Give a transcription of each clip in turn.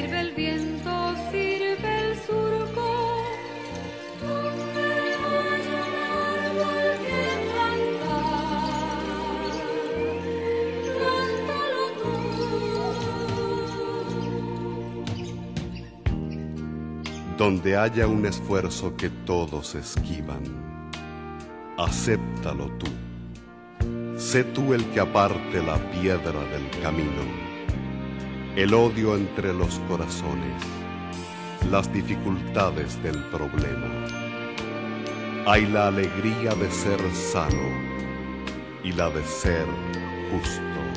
sirve el viento, sirve el surco. Donde haya un esfuerzo que todos esquivan, acéptalo tú. Sé tú el que aparte la piedra del camino el odio entre los corazones, las dificultades del problema. Hay la alegría de ser sano y la de ser justo.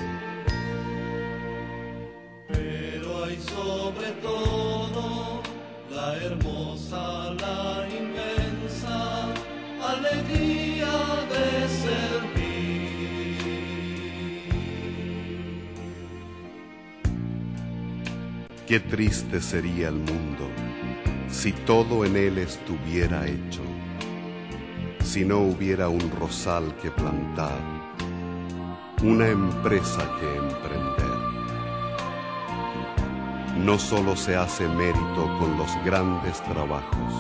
Qué triste sería el mundo si todo en él estuviera hecho, si no hubiera un rosal que plantar, una empresa que emprender. No solo se hace mérito con los grandes trabajos,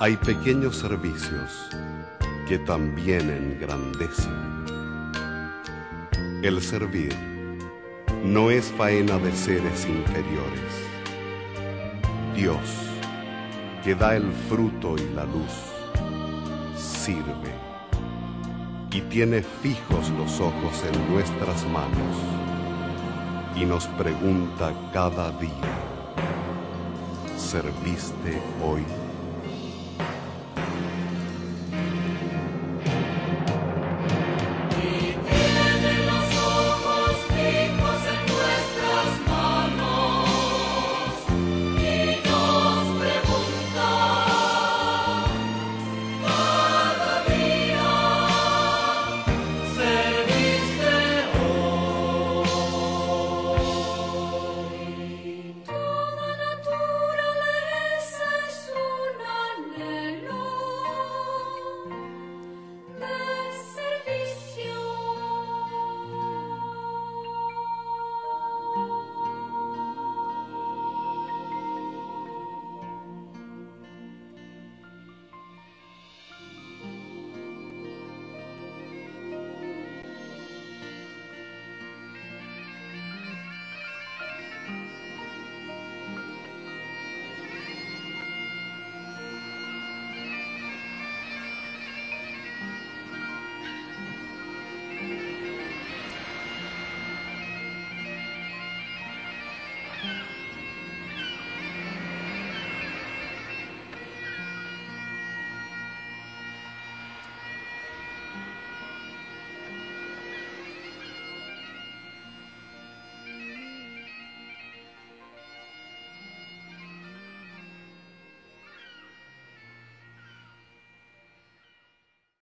hay pequeños servicios que también engrandecen. El servir no es faena de seres inferiores. Dios, que da el fruto y la luz, sirve y tiene fijos los ojos en nuestras manos y nos pregunta cada día, ¿serviste hoy?